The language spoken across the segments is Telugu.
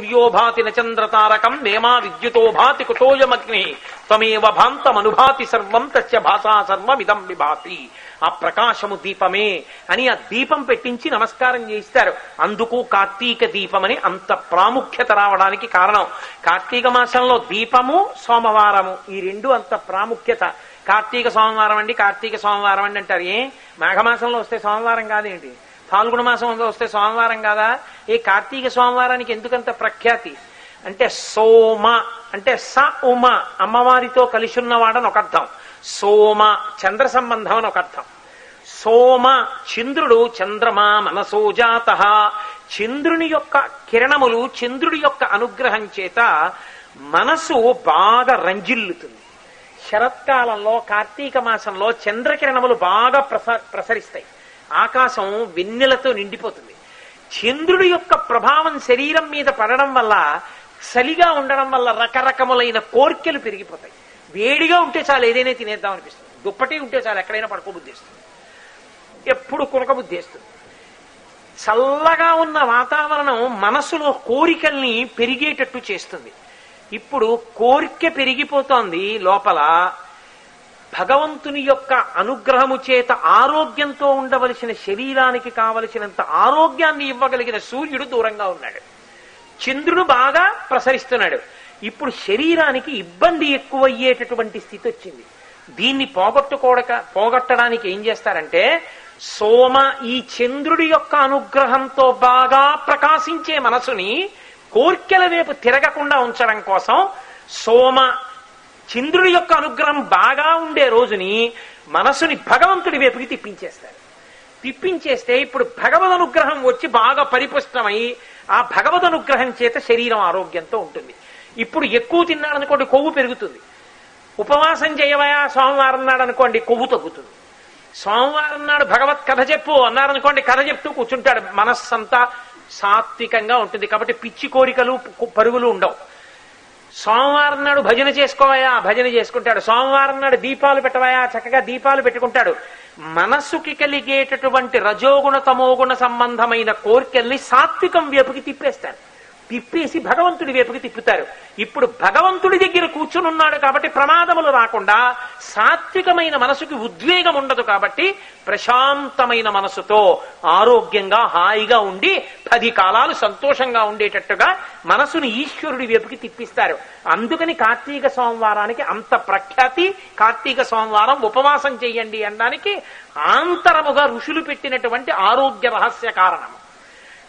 సూర్యోభాతి నచంద్రతారకం నేమా విద్యుతో భాతి కుతోయమగ్ని త్వమేవ భాంతమనుభాతి సర్వం తస్య భాషా సర్వమిదం విభాతి. ఆ ప్రకాశము దీపమే అని ఆ దీపం పెట్టించి నమస్కారం చేయిస్తారు. అందుకు కార్తీక దీపమని అంత ప్రాముఖ్యత రావడానికి కారణం. కార్తీక మాసంలో దీపము సోమవారము ఈ రెండు అంత ప్రాముఖ్యత. కార్తీక సోమవారం అండి కార్తీక సోమవారం అండి అంటారు ఏ? మాఘమాసంలో వస్తే సోమవారం కాదేంటి? ఫాల్గుణ మాసం వస్తే సోమవారం కాదా? ఈ కార్తీక సోమవారానికి ఎందుకంత ప్రఖ్యాతి? అంటే సోమ అంటే స ఉమ అమ్మవారితో కలిసి ఉన్నవాడని ఒక అర్థం సోమ చంద్ర సంబంధం అని ఒక అర్థం సోమ చంద్రుడు చంద్రమా మనసోజాత చంద్రుని యొక్క కిరణములు చంద్రుడి యొక్క అనుగ్రహం చేత మనసు బాగా రంజిల్లుతుంది. శరత్కాలంలో కార్తీక మాసంలో చంద్రకిరణములు బాగా ప్రస ప్రసరిస్తాయి. ఆకాశం వెన్నెలతో నిండిపోతుంది. చంద్రుడి యొక్క ప్రభావం శరీరం మీద పడడం వల్ల చలిగా ఉండడం వల్ల రకరకములైన కోర్కెలు పెరిగిపోతాయి. వేడిగా ఉంటే చాలు ఏదైనా తినేద్దాం అనిపిస్తుంది. దుప్పటి ఉంటే చాలు ఎక్కడైనా పడుకోబుద్ధిస్తుంది. ఎప్పుడు కునకబుద్ధిస్తుంది. చల్లగా ఉన్న వాతావరణం మనసులో కోరికల్ని పెరిగేటట్టు చేస్తుంది. ఇప్పుడు కోరిక పెరిగిపోతోంది లోపల భగవంతుని యొక్క అనుగ్రహము చేత ఆరోగ్యంతో ఉండవలసిన శరీరానికి కావలసినంత ఆరోగ్యాన్ని ఇవ్వగలిగిన సూర్యుడు దూరంగా ఉన్నాడు. చంద్రుడు బాగా ప్రసరిస్తున్నాడు. ఇప్పుడు శరీరానికి ఇబ్బంది ఎక్కువయ్యేటటువంటి స్థితి వచ్చింది. దీన్ని పోగొట్టుకోడక పోగొట్టడానికి ఏం చేస్తారంటే సోమ ఈ చంద్రుడి యొక్క అనుగ్రహంతో బాగా ప్రకాశించే మనసుని కోర్కెల వైపు తిరగకుండా ఉంచడం కోసం సోమ చంద్రుడి యొక్క అనుగ్రహం బాగా ఉండే రోజుని మనసుని భగవంతుడి వైపుకి తిప్పించేస్తారు. తిప్పించేస్తే ఇప్పుడు భగవద్ అనుగ్రహం వచ్చి బాగా పరిపుష్టమై ఆ భగవద్ అనుగ్రహం చేత శరీరం ఆరోగ్యంతో ఉంటుంది. ఇప్పుడు ఎక్కువ తిన్నాడనుకోండి కొవ్వు పెరుగుతుంది. ఉపవాసం చేయవయా? సోమవారం నాడు అనుకోండి కొవ్వు తగ్గుతుంది. సోమవారం నాడు భగవత్ కథ చెప్పు అన్నారనుకోండి కథ చెప్తూ కూర్చుంటాడు. మనస్సంతా సాత్వికంగా ఉంటుంది. కాబట్టి పిచ్చి కోరికలు పరుగులు ఉండవు. సోమవారం నాడు భజన చేసుకోవాయా? భజన చేసుకుంటాడు. సోమవారం నాడు దీపాలు పెట్టవాయా? చక్కగా దీపాలు పెట్టుకుంటాడు. మనస్సుకి కలిగేటటువంటి రజోగుణ తమోగుణ సంబంధమైన కోరికల్ని సాత్వికం వైపుకి తిప్పేస్తారు తిప్పేసి భగవంతుడి వైపుకి తిప్పుతారు. ఇప్పుడు భగవంతుడి దగ్గర కూర్చుని ఉన్నాడు కాబట్టి ప్రమాదములు రాకుండా సాత్వికమైన మనసుకి ఉద్వేగం ఉండదు కాబట్టి ప్రశాంతమైన మనసుతో ఆరోగ్యంగా హాయిగా ఉండి పది కాలాలు సంతోషంగా ఉండేటట్టుగా మనసుని ఈశ్వరుడి వైపుకి తిప్పిస్తారు. అందుకని కార్తీక సోమవారానికి అంత ప్రఖ్యాతి కార్తీక సోమవారం ఉపవాసం చేయండి అనడానికి ఆంతరముగా ఋషులు పెట్టినటువంటి ఆరోగ్య రహస్య కారణము.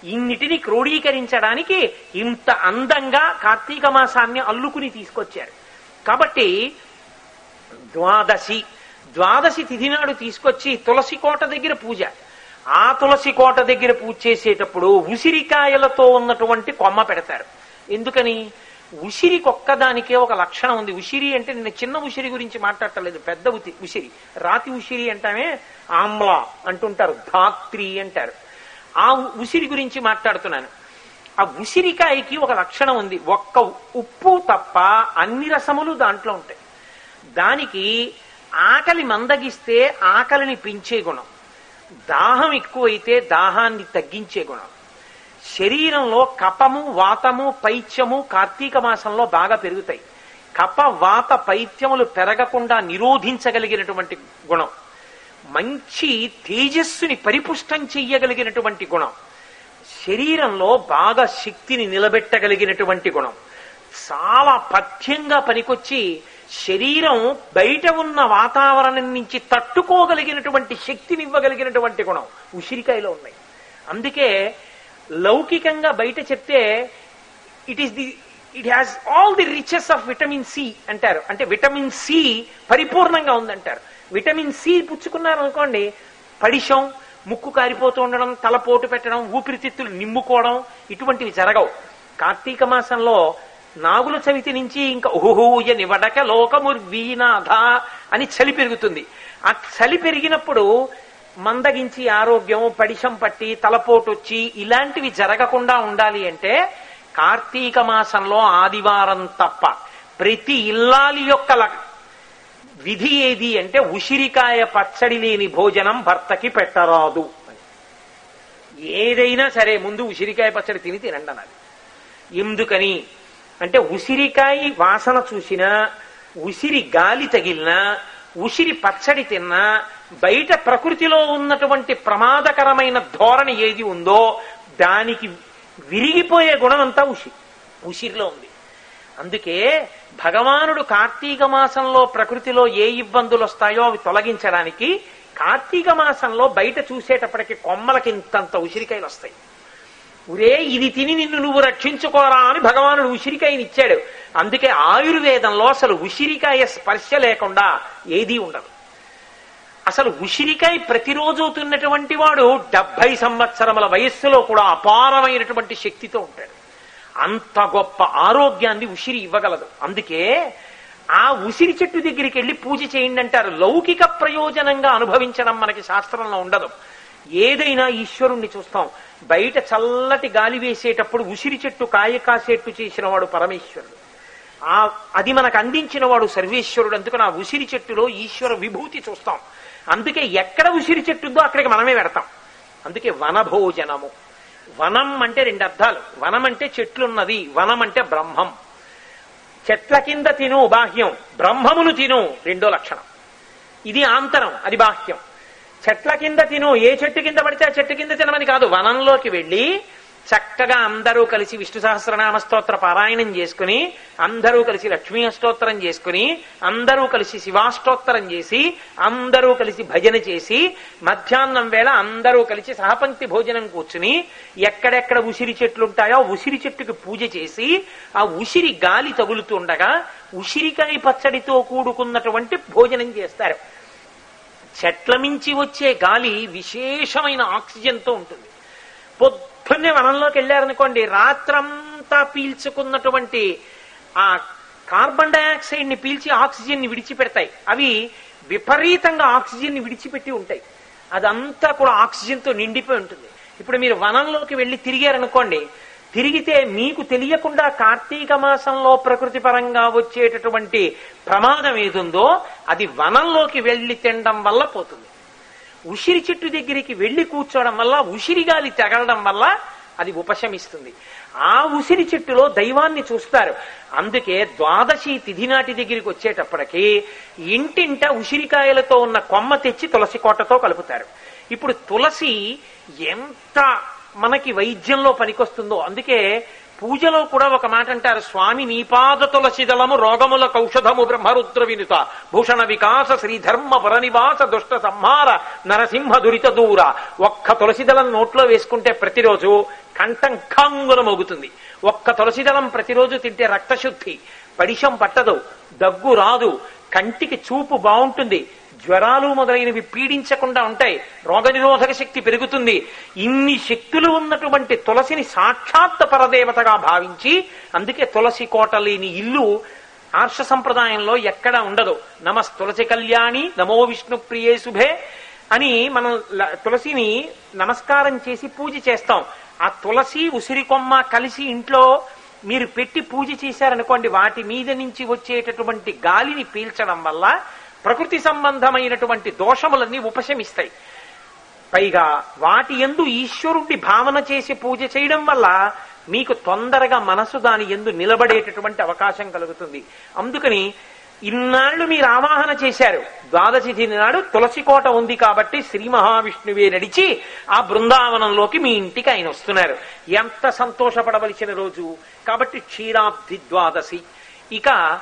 ఇన్నిటిని క్రోడీకరించడానికి ఇంత అందంగా కార్తీక మాసాన్ని అల్లుకుని తీసుకొచ్చారు. కాబట్టి ద్వాదశి ద్వాదశి తిథి నాడు తీసుకొచ్చి తులసి కోట దగ్గర పూజ. ఆ తులసి కోట దగ్గర పూజ చేసేటప్పుడు ఉసిరికాయలతో ఉన్నటువంటి కొమ్మ పెడతారు. ఎందుకని? ఉసిరికి ఒక్కదానికే ఒక లక్షణం ఉంది. ఉసిరి అంటే నేను చిన్న ఉసిరి గురించి మాట్లాడటలేదు. పెద్ద ఉతి ఉసిరి. రాతి ఉసిరి అంటామే ఆమ్లా అంటుంటారు. ధాత్రి అంటారు. ఆ ఉసిరి గురించి మాట్లాడుతున్నాను. ఆ ఉసిరికాయకి ఒక లక్షణం ఉంది. ఒక్క ఉప్పు తప్ప అన్ని రసములు దాంట్లో ఉంటాయి. దానికి ఆకలి మందగిస్తే ఆకలిని పెంచే గుణం. దాహం ఎక్కువైతే దాహాన్ని తగ్గించే గుణం. శరీరంలో కపము వాతము పైత్యము కార్తీక మాసంలో బాగా పెరుగుతాయి. కప వాత పైత్యములు పెరగకుండా నిరోధించగలిగినటువంటి గుణం. మంచి తేజస్సుని పరిపుష్టం చెయ్యగలిగినటువంటి గుణం. శరీరంలో బాగా శక్తిని నిలబెట్టగలిగినటువంటి గుణం. చాలా పథ్యంగా పనికొచ్చి శరీరం బయట ఉన్న వాతావరణం నుంచి తట్టుకోగలిగినటువంటి శక్తిని ఇవ్వగలిగినటువంటి గుణం ఉసిరికాయలో ఉన్నాయి. అందుకే లౌకికంగా బయట చెప్తే it is the it has all the riches of vitamin C అంటారు. అంటే విటమిన్ సి పరిపూర్ణంగా ఉందంటారు. విటమిన్ సి పుచ్చుకున్నారనుకోండి పడిషం ముక్కు కారిపోతూ ఉండడం తలపోటు పెట్టడం ఊపిరితిత్తులు నిమ్ముకోవడం ఇటువంటివి జరగవు. కార్తీక మాసంలో నాగుల చవితి నుంచి ఇంకా ఊహూయ నివడక లోకముర్వీనాథ అని చలి పెరుగుతుంది. ఆ చలి పెరిగినప్పుడు మందగించి ఆరోగ్యం పడిషం పట్టి తలపోటు వచ్చి ఇలాంటివి జరగకుండా ఉండాలి అంటే కార్తీక మాసంలో ఆదివారం తప్ప ప్రతి ఇల్లాలి యొక్క విధి ఏది అంటే ఉసిరికాయ పచ్చడి లేని భోజనం భర్తకి పెట్టరాదు. ఏదైనా సరే ముందు ఉసిరికాయ పచ్చడి తిని తినండి అన్నది ఎందుకని? అంటే ఉసిరికాయ వాసన చూసినా ఉసిరి గాలి తగిలినా ఉసిరి పచ్చడి తిన్నా బయట ప్రకృతిలో ఉన్నటువంటి ప్రమాదకరమైన ధోరణి ఏది ఉందో దానికి విరిగిపోయే గుణం అంతా ఉసిరి. ఉసిరిలో ఉంది. అందుకే భగవానుడు కార్తీక మాసంలో ప్రకృతిలో ఏ ఇబ్బందులు వస్తాయో అవి తొలగించడానికి కార్తీక మాసంలో బయట చూసేటప్పటికి కొమ్మలకి ఇంతంత ఉసిరికాయలు వస్తాయి. ఉరే ఇది తిని నిన్ను నువ్వు రక్షించుకోరా అని భగవానుడు ఉసిరికాయని ఇచ్చాడు. అందుకే ఆయుర్వేదంలో అసలు ఉసిరికాయ స్పర్శ లేకుండా ఏదీ ఉండదు. అసలు ఉసిరికాయ ప్రతిరోజు తిన్నటువంటి వాడు డెబ్బై సంవత్సరముల వయస్సులో కూడా అపారమైనటువంటి శక్తితో ఉంటాడు. అంత గొప్ప ఆరోగ్యాన్ని ఉసిరి ఇవ్వగలదు. అందుకే ఆ ఉసిరి చెట్టు దగ్గరికి వెళ్ళి పూజ చేయండి అంటారు. లౌకిక ప్రయోజనంగా అనుభవించడం మనకి శాస్త్రంలో ఉండదు. ఏదైనా ఈశ్వరుణ్ణి చూస్తాం. బయట చల్లటి గాలి వేసేటప్పుడు ఉసిరి చెట్టు కాయ కాసేట్టు చేసిన వాడు పరమేశ్వరుడు. ఆ అది మనకు అందించిన వాడు సర్వేశ్వరుడు. అందుకని ఆ ఉసిరి చెట్టులో ఈశ్వర విభూతి చూస్తాం. అందుకే ఎక్కడ ఉసిరి చెట్టు ఉందో అక్కడికి మనమే పెడతాం. అందుకే వనభోజనము. వనం అంటే రెండు అర్థాలు. వనం అంటే చెట్లున్నది వనం అంటే బ్రహ్మం. చెట్ల కింద తిను బాహ్యం బ్రహ్మమును తిను రెండో లక్షణం. ఇది ఆంతరం అది బాహ్యం. చెట్ల కింద తిను ఏ చెట్టు కింద పడితే ఆ చెట్టు కింద తినమని కాదు వనంలోకి వెళ్ళి చక్కగా అందరూ కలిసి విష్ణు సహస్రనామ స్తోత్ర పారాయణం చేసుకుని అందరూ కలిసి లక్ష్మీ అష్టోత్తరం చేసుకుని అందరూ కలిసి శివాష్టోత్తరం చేసి అందరూ కలిసి భజన చేసి మధ్యాహ్నం వేళ అందరూ కలిసి సహపంక్తి భోజనం కూర్చుని ఎక్కడెక్కడ ఉసిరి చెట్లు ఉంటాయో ఉసిరి చెట్టుకి పూజ చేసి ఆ ఉసిరి గాలి తగులుతుండగా ఉసిరికాయ పచ్చడితో కూడుకున్నటువంటి భోజనం చేస్తారు. చెట్ల మించి వచ్చే గాలి విశేషమైన ఆక్సిజన్తో ఉంటుంది. పొద్దున్నే వనంలోకి వెళ్ళారనుకోండి రాత్రంతా పీల్చుకున్నటువంటి ఆ కార్బన్ డైఆక్సైడ్ని పీల్చి ఆక్సిజన్ని విడిచిపెడతాయి. అవి విపరీతంగా ఆక్సిజన్ని విడిచిపెట్టి ఉంటాయి. అదంతా కూడా ఆక్సిజన్తో నిండిపోయి ఉంటుంది. ఇప్పుడు మీరు వనంలోకి వెళ్ళి తిరిగారనుకోండి తిరిగితే మీకు తెలియకుండా కార్తీక మాసంలో ప్రకృతి పరంగా వచ్చేటటువంటి ప్రమాదం ఏదుందో అది వనంలోకి వెళ్ళి తినడం వల్ల పోతుంది. ఉసిరి చెట్టు దగ్గరికి వెళ్ళి కూర్చోవడం వల్ల ఉసిరిగాలి తగలడం వల్ల అది ఉపశమిస్తుంది. ఆ ఉసిరి చెట్టులో దైవాన్ని చూస్తారు. అందుకే ద్వాదశి తిథి నాటి దగ్గరికి వచ్చేటప్పటికి ఇంటింట ఉసిరికాయలతో ఉన్న కొమ్మ తెచ్చి తులసి కోటతో కలుపుతారు. ఇప్పుడు తులసి ఎంత మనకి వైద్యంలో పనికొస్తుందో అందుకే పూజలో కూడా ఒక మాట అంటారు స్వామి నీపాద తులసి దళము రోగముల కౌషధము బ్రహ్మరుద్ర వినుత. భూషణ వికాస శ్రీధర్మ పరనివాస దుష్ట సంహార నరసింహ దురిత దూర. ఒక్క తులసిదలం నోట్లో వేసుకుంటే ప్రతిరోజు కంఠం కంగున మోగుతుంది. ఒక్క తులసిదలం ప్రతిరోజు తింటే రక్తశుద్ధి. పడిషం పట్టదు దగ్గు రాదు. కంటికి చూపు బాగుంటుంది. జ్వరాలు మొదలైనవి పీడించకుండా ఉంటాయి. రోగనిరోధక శక్తి పెరుగుతుంది. ఇన్ని శక్తులు ఉన్నటువంటి తులసిని సాక్షాత్ పరదేవతగా భావించి అందుకే తులసి కోట లేని ఇల్లు ఆర్ష సంప్రదాయంలో ఎక్కడ ఉండదు. నమస్ తులసి కళ్యాణి నమో విష్ణు ప్రియే శుభే అని మనం తులసిని నమస్కారం చేసి పూజ చేస్తాం. ఆ తులసి ఉసిరి కొమ్మ కలిసి ఇంట్లో మీరు పెట్టి పూజ చేశారనుకోండి వాటి మీద నుంచి వచ్చేటటువంటి గాలిని పీల్చడం వల్ల ప్రకృతి సంబంధమైనటువంటి దోషములన్నీ ఉపశమిస్తాయి. పైగా వాటి ఎందు ఈశ్వరుడి భావన చేసి పూజ చేయడం వల్ల మీకు తొందరగా మనసు దాని ఎందు నిలబడేటటువంటి అవకాశం కలుగుతుంది. అందుకని ఇన్నాళ్ళు మీరు ఆవాహన చేశారు. ద్వాదశి తిథి నాడు తులసి కోట ఉంది కాబట్టి శ్రీ మహావిష్ణువే నడిచి ఆ బృందావనంలోకి మీ ఇంటికి ఆయన వస్తున్నారు. ఎంత సంతోషపడవలసిన రోజు. కాబట్టి క్షీరాబ్ది ద్వాదశి. ఇక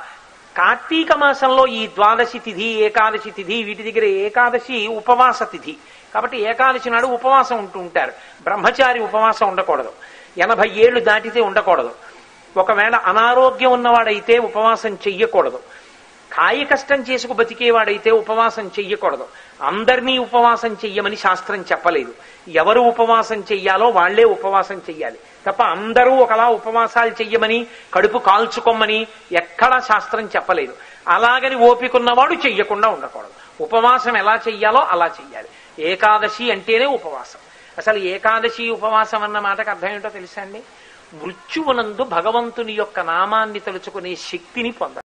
కార్తీక మాసంలో ఈ ద్వాదశి తిథి ఏకాదశి తిథి వీటి దగ్గర ఏకాదశి ఉపవాస తిథి. కాబట్టి ఏకాదశి నాడు ఉపవాసం ఉంటూ ఉంటారు. బ్రహ్మచారి ఉపవాసం ఉండకూడదు. ఎనభై ఏళ్ళు దాటితే ఉండకూడదు. ఒకవేళ అనారోగ్యం ఉన్నవాడైతే ఉపవాసం చెయ్యకూడదు. కాయ కష్టం చేసుకు బతికేవాడైతే ఉపవాసం చెయ్యకూడదు. అందరినీ ఉపవాసం చెయ్యమని శాస్త్రం చెప్పలేదు. ఎవరు ఉపవాసం చెయ్యాలో వాళ్ళే ఉపవాసం చెయ్యాలి. తప్ప అందరూ ఒకలా ఉపవాసాలు చెయ్యమని కడుపు కాల్చుకోమని ఎక్కడా శాస్త్రం చెప్పలేదు. అలాగని ఓపికన్నవాడు చెయ్యకుండా ఉండకూడదు. ఉపవాసం ఎలా చెయ్యాలో అలా చెయ్యాలి. ఏకాదశి అంటేనే ఉపవాసం. అసలు ఏకాదశి ఉపవాసం అన్న మాటకు అర్థం ఏంటో తెలుసా అండి? మృత్యువునందు భగవంతుని యొక్క నామాన్ని తలుచుకునే శక్తిని పొందాలి